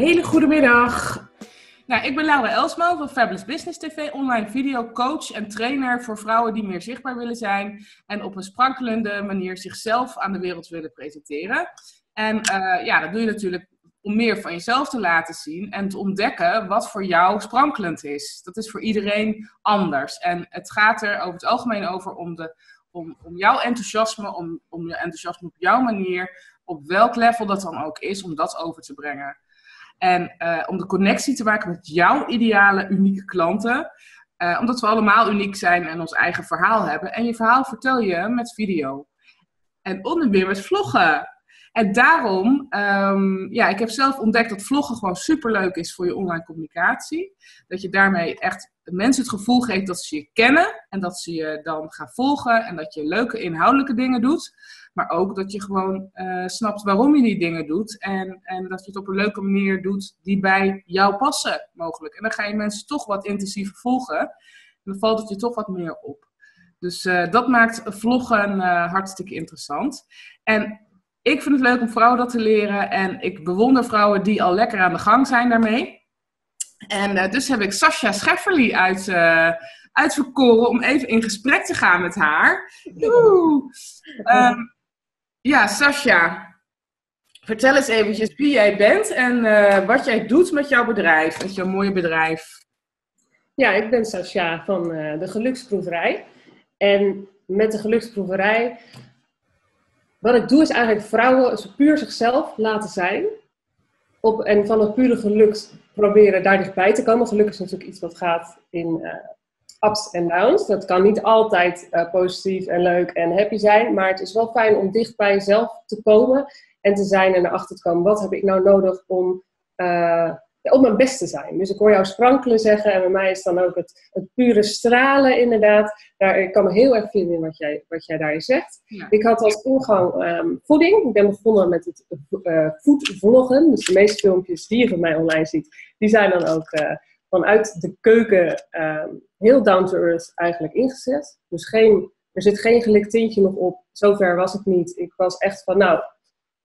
hele goede middag. Nou, ik ben Laura Elsmo van Fabulous Business TV, online videocoach en trainer voor vrouwen die meer zichtbaar willen zijn en op een sprankelende manier zichzelf aan de wereld willen presenteren. En uh, ja, dat doe je natuurlijk om meer van jezelf te laten zien en te ontdekken wat voor jou sprankelend is. Dat is voor iedereen anders. En het gaat er over het algemeen over om, de, om, om jouw enthousiasme, om, om je enthousiasme op jouw manier, op welk level dat dan ook is, om dat over te brengen. En uh, om de connectie te maken met jouw ideale, unieke klanten. Uh, omdat we allemaal uniek zijn en ons eigen verhaal hebben. En je verhaal vertel je met video. En onder meer met vloggen. En daarom, um, ja, ik heb zelf ontdekt dat vloggen gewoon superleuk is voor je online communicatie. Dat je daarmee echt mensen het gevoel geeft dat ze je kennen en dat ze je dan gaan volgen en dat je leuke inhoudelijke dingen doet. Maar ook dat je gewoon uh, snapt waarom je die dingen doet en, en dat je het op een leuke manier doet die bij jou passen, mogelijk. En dan ga je mensen toch wat intensiever volgen en dan valt het je toch wat meer op. Dus uh, dat maakt vloggen uh, hartstikke interessant. En ik vind het leuk om vrouwen dat te leren. En ik bewonder vrouwen die al lekker aan de gang zijn daarmee. En uh, dus heb ik Sascha Schefferly uit, uh, uitverkoren om even in gesprek te gaan met haar. Um, ja, Sascha. Vertel eens eventjes wie jij bent en uh, wat jij doet met jouw bedrijf, met jouw mooie bedrijf. Ja, ik ben Sascha van de Geluksproeverij. En met de Geluksproeverij wat ik doe is eigenlijk vrouwen puur zichzelf laten zijn. Op, en van het pure geluk proberen daar dichtbij te komen. Geluk is natuurlijk iets wat gaat in uh, ups en downs. Dat kan niet altijd uh, positief en leuk en happy zijn. Maar het is wel fijn om dicht bij jezelf te komen. En te zijn en erachter te komen. Wat heb ik nou nodig om uh, op mijn best te zijn. Dus ik hoor jou sprankelen zeggen en bij mij is dan ook het, het pure stralen inderdaad. Daar, ik kan me heel erg vinden in wat jij, wat jij daarin zegt. Ik had als ingang um, voeding. Ik ben begonnen met het uh, foodvloggen. Dus de meeste filmpjes die je van mij online ziet, die zijn dan ook uh, vanuit de keuken um, heel down to earth eigenlijk ingezet. Dus geen, er zit geen gelikt tintje nog op. Zover was ik niet. Ik was echt van nou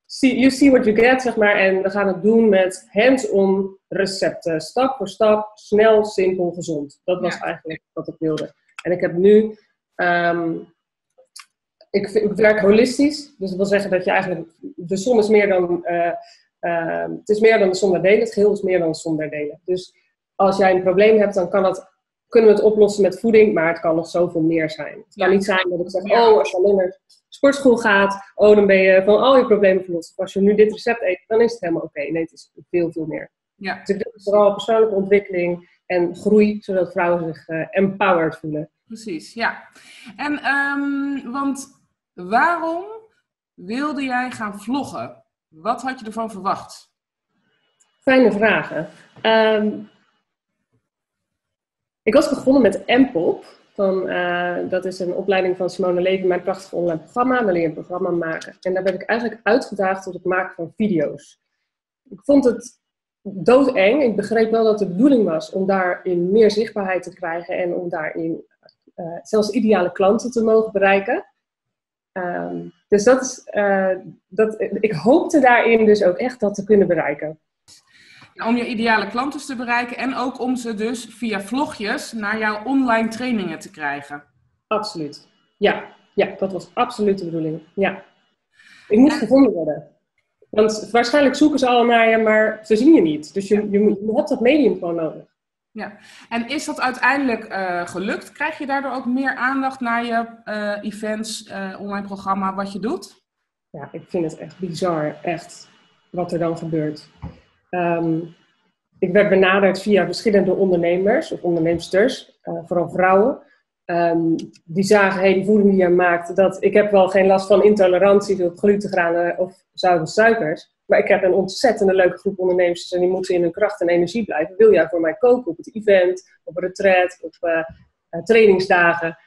see, you see what you get, zeg maar. En we gaan het doen met hands-on recepten. Stap voor stap, snel, simpel, gezond. Dat was eigenlijk wat ik wilde. En ik heb nu... Um, ik, ik, werk holistisch. Dus dat wil zeggen dat je eigenlijk... De som is meer dan... Uh, uh, het is meer dan de som der delen. Het geheel is meer dan de som der delen. Dus als jij een probleem hebt, dan kan dat, kunnen we het oplossen met voeding. Maar het kan nog zoveel meer zijn. Het kan niet zijn dat ik zeg... Oh, als je alleen maar sportschool gaat, oh, dan ben je van al je problemen verlost. Als je nu dit recept eet, dan is het helemaal oké. Okay. Nee, het is veel, veel meer. Ja. Dus ik doe vooral persoonlijke ontwikkeling en groei, zodat vrouwen zich uh, empowered voelen. Precies, ja. En, um, want waarom wilde jij gaan vloggen? Wat had je ervan verwacht? Fijne vragen. Um, ik was begonnen met M-pop. Uh, dat is een opleiding van Simone Leven, mijn prachtige online programma. Daar leer je een programma maken. En daar ben ik eigenlijk uitgedaagd tot het maken van video's. Ik vond het doodeng. Ik begreep wel dat de bedoeling was om daarin meer zichtbaarheid te krijgen en om daarin uh, zelfs ideale klanten te mogen bereiken. Um, dus dat is, uh, dat, ik hoopte daarin dus ook echt dat te kunnen bereiken om je ideale klanten te bereiken en ook om ze dus via vlogjes naar jouw online trainingen te krijgen. Absoluut. Ja, ja dat was absoluut de bedoeling. Ja. Ik moest gevonden worden. Want waarschijnlijk zoeken ze allemaal naar je, maar ze zien je niet. Dus je, je, je hebt dat medium gewoon nodig. Ja, en is dat uiteindelijk uh, gelukt? Krijg je daardoor ook meer aandacht naar je uh, events, uh, online programma, wat je doet? Ja, ik vind het echt bizar, echt, wat er dan gebeurt. Um, ik werd benaderd via verschillende ondernemers of onderneemsters, vooral vrouwen. Um, die zagen, hey, die voeding die je maakt, dat ik heb wel geen last van intolerantie op glutengranen of zoute suikers. Maar ik heb een ontzettende leuke groep ondernemers en die moeten in hun kracht en energie blijven. Wil jij voor mij koken op het event, op een retreat, op uh, uh, trainingsdagen?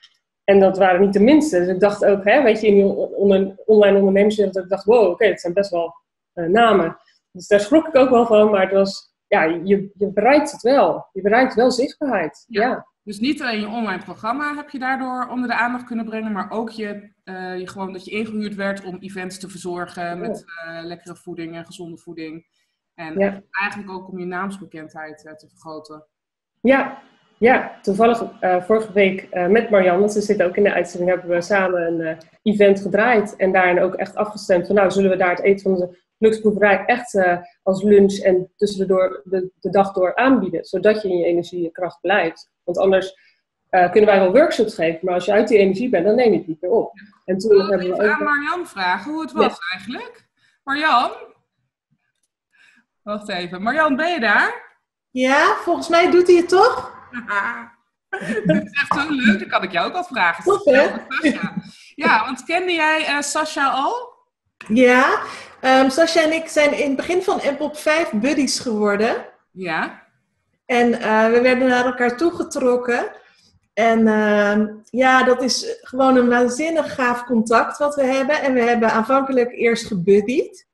En dat waren niet de minste. Dus ik dacht ook, hè, weet je, in die on online ondernemers, dat ik dacht, wow, oké, okay, dat zijn best wel namen. Dus daar schrok ik ook wel van, maar het was, ja, je, je bereikt het wel. Je bereikt wel zichtbaarheid. Ja. Dus niet alleen je online programma heb je daardoor onder de aandacht kunnen brengen, maar ook je, uh, je gewoon dat je ingehuurd werd om events te verzorgen met uh, lekkere voeding en gezonde voeding. En eigenlijk ook om je naamsbekendheid te vergroten. Ja, ja, toevallig uh, vorige week uh, met Marianne, ze zit ook in de uitzending, hebben we samen een uh, event gedraaid. En daarin ook echt afgestemd van nou, zullen we daar het eten van de luxproeverij echt als lunch en tussendoor de, de dag door aanbieden. Zodat je in je energie en kracht blijft. Want anders kunnen wij wel workshops geven, maar als je uit die energie bent, dan neem je het niet meer op. En toen hebben we ook... aan Marjan vragen hoe het was eigenlijk. Marjan? Wacht even. Marjan, ben je daar? Ja, volgens mij doet hij het toch? dat is echt zo leuk, dan kan ik jou ook wat vragen. Tof, hè? Ja, want kende jij uh, Sascha al? Ja, um, Sascha en ik zijn in het begin van Mpop 5 buddies geworden. Ja. En uh, we werden naar elkaar toegetrokken. En uh, ja, dat is gewoon een waanzinnig gaaf contact wat we hebben. En we hebben aanvankelijk eerst gebuddied.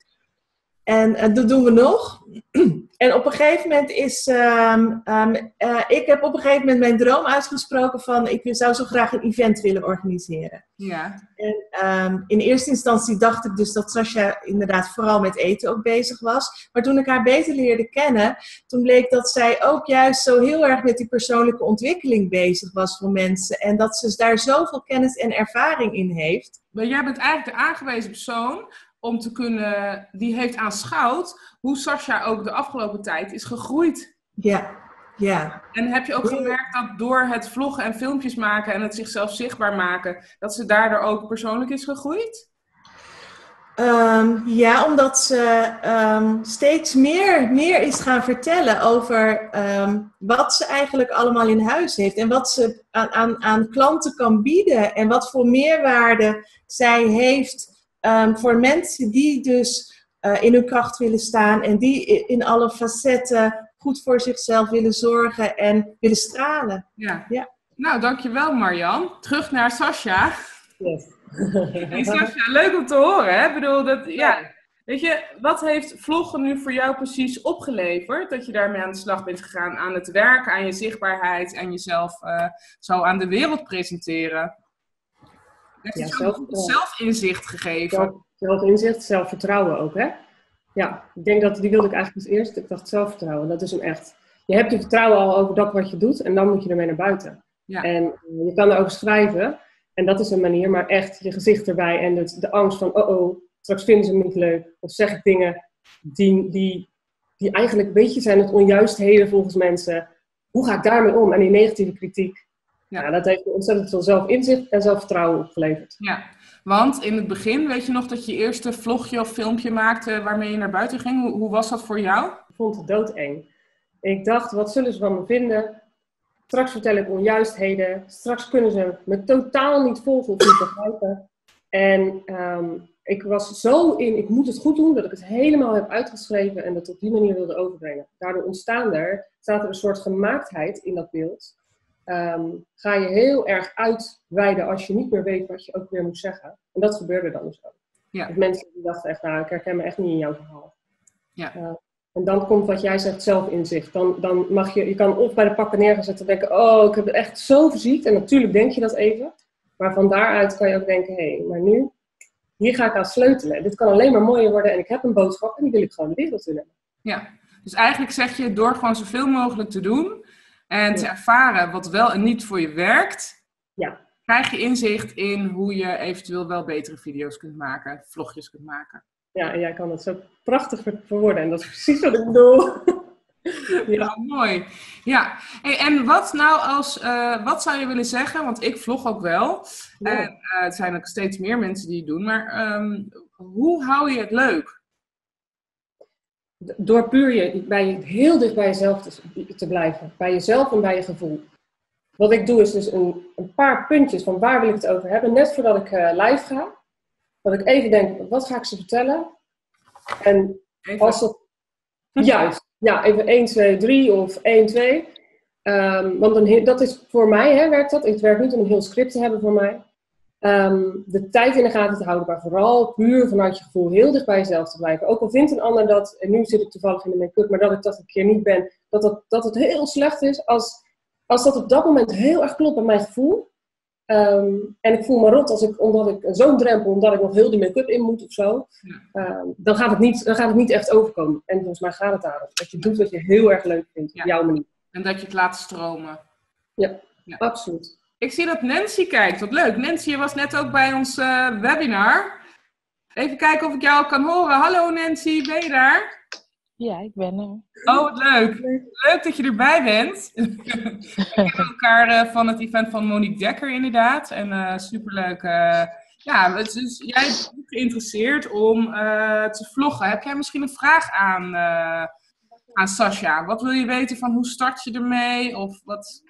En uh, dat doen we nog. En op een gegeven moment is. Um, um, uh, ik heb op een gegeven moment mijn droom uitgesproken van. Ik zou zo graag een event willen organiseren. Ja. En um, in eerste instantie dacht ik dus dat Sascha inderdaad vooral met eten ook bezig was. Maar toen ik haar beter leerde kennen. Toen bleek dat zij ook juist zo heel erg met die persoonlijke ontwikkeling bezig was voor mensen. En dat ze daar zoveel kennis en ervaring in heeft. Maar jij bent eigenlijk de aangewezen persoon om te kunnen, die heeft aanschouwd hoe Sascha ook de afgelopen tijd is gegroeid. Ja, ja. En heb je ook gemerkt dat door het vloggen en filmpjes maken en het zichzelf zichtbaar maken, dat ze daardoor ook persoonlijk is gegroeid? Um, ja, omdat ze um, steeds meer, meer is gaan vertellen over um, wat ze eigenlijk allemaal in huis heeft. En wat ze aan, aan, aan klanten kan bieden. En wat voor meerwaarde zij heeft Um, voor mensen die dus uh, in hun kracht willen staan en die in alle facetten goed voor zichzelf willen zorgen en willen stralen. Ja. ja. Nou, dankjewel Marjan. Terug naar Sascha. Yes. hey Sascha, leuk om te horen. Hè? Ik bedoel, dat, ja. Weet je, wat heeft vloggen nu voor jou precies opgeleverd? Dat je daarmee aan de slag bent gegaan aan het werken, aan je zichtbaarheid en jezelf uh, zo aan de wereld presenteren? Heeft ja, zelf, zelfinzicht gegeven? Zelf, zelfinzicht, zelfvertrouwen ook, hè? Ja, ik denk dat die wilde ik eigenlijk als eerste. Ik dacht zelfvertrouwen, dat is hem echt. Je hebt je vertrouwen al over dat wat je doet en dan moet je ermee naar buiten. Ja. En eh, je kan erover schrijven en dat is een manier, maar echt je gezicht erbij en de, de angst van, oh oh, straks vinden ze me niet leuk. Of zeg ik dingen die, die, die eigenlijk een beetje zijn het onjuistheden volgens mensen. Hoe ga ik daarmee om? En die negatieve kritiek, ja. dat heeft ontzettend veel zelfinzicht en zelfvertrouwen opgeleverd. Ja, want in het begin, weet je nog dat je eerste vlogje of filmpje maakte waarmee je naar buiten ging? Hoe, hoe was dat voor jou? Ik vond het doodeng. Ik dacht, wat zullen ze van me vinden? Straks vertel ik onjuistheden. Straks kunnen ze me totaal niet volgen of niet begrijpen. En um, ik was zo in, ik moet het goed doen, dat ik het helemaal heb uitgeschreven en dat op die manier wilde overbrengen. Daardoor ontstaan er, staat er een soort gemaaktheid in dat beeld um, ga je heel erg uitweiden als je niet meer weet wat je ook weer moet zeggen. En dat gebeurde dan zo. Ja. mensen die dachten echt, nou, ik herken me echt niet in jouw verhaal. Ja. Uh, en dan komt wat jij zegt zelf inzicht. Dan, dan mag je, je kan of bij de pakken neergezet en denken, oh, ik heb het echt zo verziekt. En natuurlijk denk je dat even. Maar van daaruit kan je ook denken, hé, hey, maar nu, hier ga ik aan sleutelen. Dit kan alleen maar mooier worden en ik heb een boodschap en die wil ik gewoon de wereld in hebben. Ja, dus eigenlijk zeg je, door gewoon zoveel mogelijk te doen, en te ervaren wat wel en niet voor je werkt, ja. krijg je inzicht in hoe je eventueel wel betere video's kunt maken, vlogjes kunt maken. Ja, en jij kan het zo prachtig verwoorden en dat is precies wat ik bedoel. ja. mooi. Ja, hey, en wat nou als, uh, wat zou je willen zeggen? Want ik vlog ook wel. En uh, er zijn ook steeds meer mensen die het doen. Maar um, hoe hou je het leuk? Door puur je, bij, heel dicht bij jezelf te, te, blijven. Bij jezelf en bij je gevoel. Wat ik doe is dus een, een paar puntjes van waar wil ik het over hebben. Net voordat ik uh, live ga. Dat ik even denk, wat ga ik ze vertellen? En als het... Juist. Ja, even 1, 2, 3 of 1, 2. Um, want een, dat is voor mij, hè, werkt dat. Het werkt niet om een heel script te hebben voor mij. Um, de tijd in de gaten te houden, maar vooral puur vanuit je gevoel heel dicht bij jezelf te blijven. Ook al vindt een ander dat, en nu zit ik toevallig in de make-up, maar dat ik dat een keer niet ben, dat, dat, dat het heel slecht is, als, als dat op dat moment heel erg klopt bij mijn gevoel, Ehm, en ik voel me rot als ik, omdat ik zo'n drempel, omdat ik nog heel die make-up in moet of zo. Ehm, dan, gaat het niet, dan gaat het niet echt overkomen. En volgens mij gaat het daarom. Dat je doet wat je heel erg leuk vindt, op jouw manier. En dat je het laat stromen. Ja, ja, absoluut. Ik zie dat Nancy kijkt. Wat leuk. Nancy, je was net ook bij ons uh, webinar. Even kijken of ik jou kan horen. Hallo Nancy, ben je daar? Ja, ik ben er. Oh, wat leuk. Leuk dat je erbij bent. we kennen elkaar uh, van het event van Monique Dekker inderdaad. En uh, superleuk. Ja, dus jij bent geïnteresseerd om te vloggen. Heb jij misschien een vraag aan, aan Sascha? Wat wil je weten van hoe start je ermee? Of wat...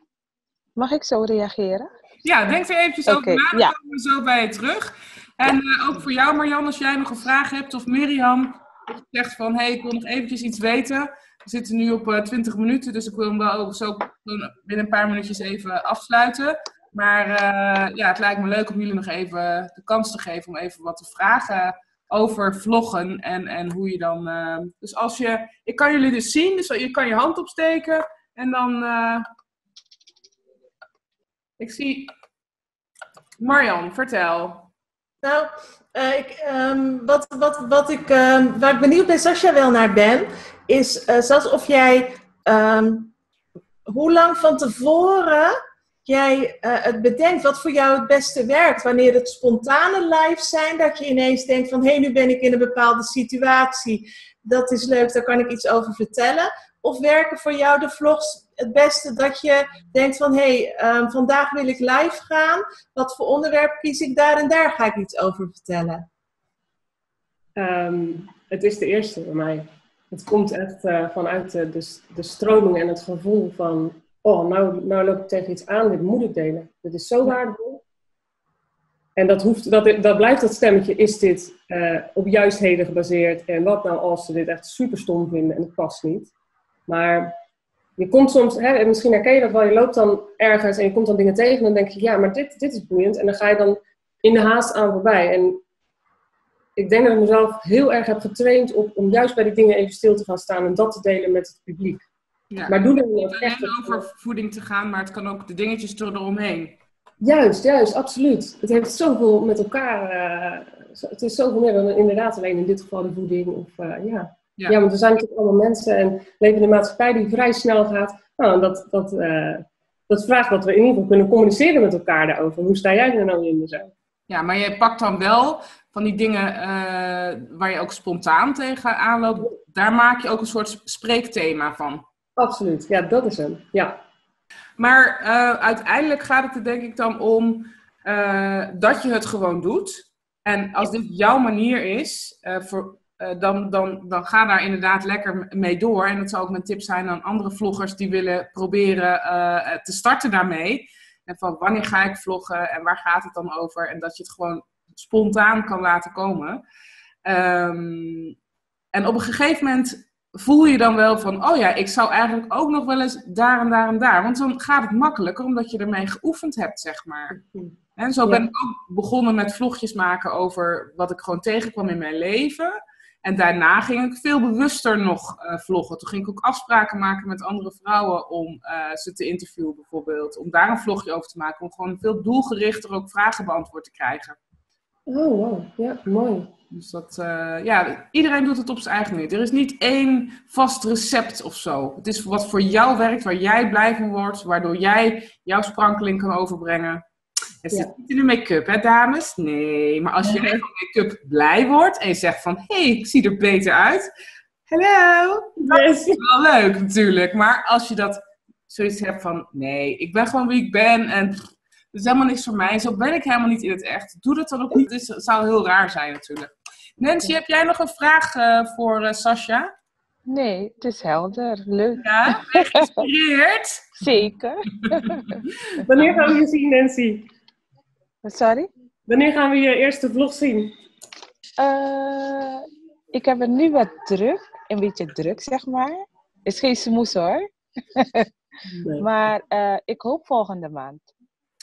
Mag ik zo reageren? Ja, denk er eventjes okay, over na. Dan ja. komen we zo bij je terug. En ook voor jou Marjan, als jij nog een vraag hebt of Mirjam zegt van, hé, hey, ik wil nog eventjes iets weten. We zitten nu op uh, 20 minuten, dus ik wil hem wel zo binnen een paar minuutjes even afsluiten. Maar uh, ja, het lijkt me leuk om jullie nog even de kans te geven om even wat te vragen over vloggen en, en hoe je dan... Dus als je... Ik kan jullie dus zien, dus je kan je hand opsteken en dan... Ik zie... Marjan, vertel. Nou, uh, ik, um, wat, wat, wat ik, um, waar ik benieuwd bij Sascha wel naar ben, is uh, zelfs of jij, um, hoe lang van tevoren jij uh, het bedenkt wat voor jou het beste werkt. Wanneer het spontane lives zijn, dat je ineens denkt van hé, hey, nu ben ik in een bepaalde situatie. Dat is leuk, daar kan ik iets over vertellen. Of werken voor jou de vlogs het beste dat je denkt van hé, hey, um, vandaag wil ik live gaan. Wat voor onderwerp kies ik daar en daar ga ik iets over vertellen? Um, het is de eerste bij mij. Het komt echt uh, vanuit de, de, de, stroming en het gevoel van, oh, nou, nou loop ik tegen iets aan, dit moet ik delen. Dit is zo waardevol. En dat, hoeft, dat, dat blijft dat stemmetje, is dit uh, op juistheden gebaseerd? En wat nou als ze dit echt super stom vinden en het past niet? Maar je komt soms, hè, misschien herken je dat wel, je loopt dan ergens en je komt dan dingen tegen en dan denk je, ja, maar dit, dit is boeiend. En dan ga je dan in de haast aan voorbij. En ik denk dat ik mezelf heel erg heb getraind op, om juist bij die dingen even stil te gaan staan en dat te delen met het publiek. Ja. Maar doe dan niet echt over voeding te gaan, maar het kan ook de dingetjes eromheen. Juist, juist, absoluut. Het heeft zoveel met elkaar, uh, het is zoveel meer dan inderdaad alleen in dit geval de voeding of uh, ja. Ja. ja, want er zijn natuurlijk allemaal mensen en leven in een maatschappij die vrij snel gaat. Nou, dat, dat, uh, dat vraagt dat we in ieder geval kunnen communiceren met elkaar daarover. Hoe sta jij er nou in de zaak? Ja, maar je pakt dan wel van die dingen uh, waar je ook spontaan tegen aanloopt. Daar maak je ook een soort spreekthema van. Absoluut, ja, dat is hem. Ja. Maar uh, uiteindelijk gaat het er denk ik dan om dat je het gewoon doet. En als dit jouw manier is, voor, dan, dan, dan ga daar inderdaad lekker mee door. En dat zou ook mijn tip zijn aan andere vloggers die willen proberen uh, te starten daarmee. En van wanneer ga ik vloggen en waar gaat het dan over? En dat je het gewoon spontaan kan laten komen. Um, en op een gegeven moment voel je dan wel van, oh ja, ik zou eigenlijk ook nog wel eens daar en daar en daar. Want dan gaat het makkelijker, omdat je ermee geoefend hebt, zeg maar. En zo ben ik ook begonnen met vlogjes maken over wat ik gewoon tegenkwam in mijn leven. En daarna ging ik veel bewuster nog uh, vloggen. Toen ging ik ook afspraken maken met andere vrouwen om uh, ze te interviewen bijvoorbeeld. Om daar een vlogje over te maken. Om gewoon veel doelgerichter ook vragen beantwoord te krijgen. Oh, wow. Ja, mooi. Dus dat, uh, ja, iedereen doet het op zijn eigen manier. Er is niet één vast recept of zo. Het is wat voor jou werkt, waar jij blij van wordt, waardoor jij jouw sprankeling kan overbrengen. Het zit niet in de make-up, hè, dames? Nee, maar als je van make-up blij wordt en je zegt van, hé, hey, ik zie er beter uit. Hallo! Dat is wel leuk natuurlijk. Maar als je dat zoiets hebt van, nee, ik ben gewoon wie ik ben en dat is helemaal niks voor mij. Zo ben ik helemaal niet in het echt. Doe dat dan ook niet. Het zou heel raar zijn natuurlijk. Nancy, heb jij nog een vraag uh, voor uh, Sascha? Nee, het is helder. Leuk. Ja, geïnspireerd? Zeker. Wanneer gaan we je zien, Nancy? Sorry? Wanneer gaan we je eerste vlog zien? Uh, ik heb het nu wat druk. Een beetje druk, zeg maar. Is geen smoes hoor. nee. Maar uh, ik hoop volgende maand.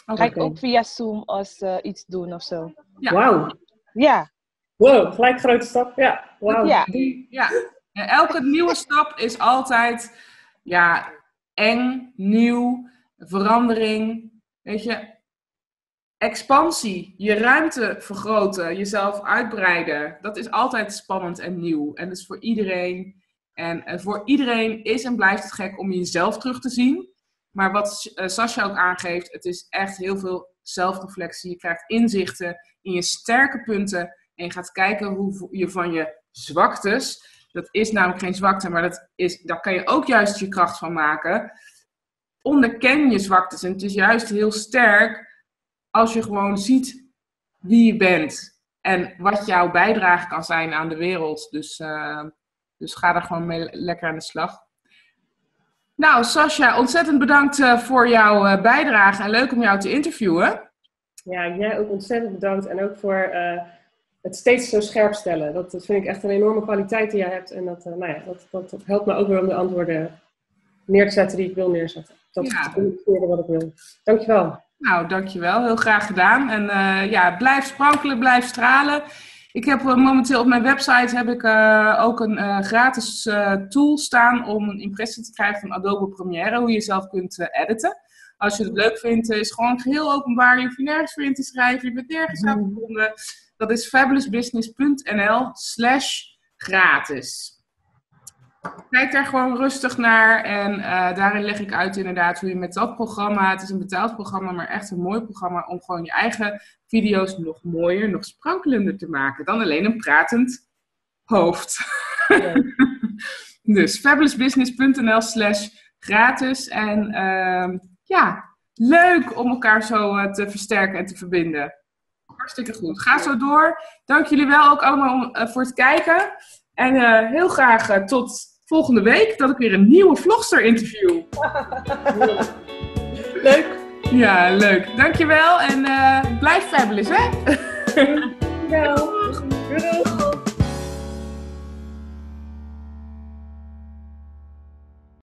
Okay. Ga ik ook via Zoom als uh, iets doen of zo. Ja. Wauw. Ja. Wow, gelijk grote stap. Ja. Wow. Ja. ja. Elke nieuwe stap is altijd ja, eng, nieuw, verandering. Weet je, expansie, je ruimte vergroten, jezelf uitbreiden, dat is altijd spannend en nieuw. En dat is voor iedereen. En uh, voor iedereen is en blijft het gek om jezelf terug te zien. Maar wat uh, Sascha ook aangeeft, het is echt heel veel zelfreflectie. Je krijgt inzichten in je sterke punten. En je gaat kijken hoe je van je zwaktes, dat is namelijk geen zwakte, maar dat is, daar kan je ook juist je kracht van maken. Onderken je zwaktes. En het is juist heel sterk als je gewoon ziet wie je bent en wat jouw bijdrage kan zijn aan de wereld. Dus, uh, dus ga er gewoon mee lekker aan de slag. Nou, Sascha, ontzettend bedankt uh, voor jouw uh, bijdrage en leuk om jou te interviewen. Ja, jij ook ontzettend bedankt en ook voor het steeds zo scherp stellen. Dat, dat, vind ik echt een enorme kwaliteit die jij hebt en dat, nou ja, dat, dat, dat, helpt me ook weer om de antwoorden neer te zetten die ik wil neerzetten. Dat ja. communiceren wat ik wil. Dankjewel. Nou, dankjewel. Heel graag gedaan. En uh, ja, blijf sprankelen, blijf stralen. Ik heb uh, momenteel op mijn website heb ik uh, ook een gratis tool staan om een impressie te krijgen van Adobe Premiere, hoe je zelf kunt editen. Als je het leuk vindt, is gewoon geheel openbaar. Je hoeft je nergens voor in te schrijven. Je bent nergens aan verbonden. Dat is fabulousbusiness.nl slash gratis. Kijk daar gewoon rustig naar en uh, daarin leg ik uit inderdaad hoe je met dat programma, het is een betaald programma, maar echt een mooi programma om gewoon je eigen video's nog mooier, nog sprankelender te maken dan alleen een pratend hoofd. Ja. dus fabulousbusiness.nl slash gratis en uh, ja, leuk om elkaar zo uh, te versterken en te verbinden. Hartstikke goed. Ga zo door. Dank jullie wel ook allemaal uh, voor het kijken. En heel graag tot volgende week dat ik weer een nieuwe vlogster interview. leuk. Ja, leuk. Dankjewel en uh, blijf fabulous, hè? Dankjewel.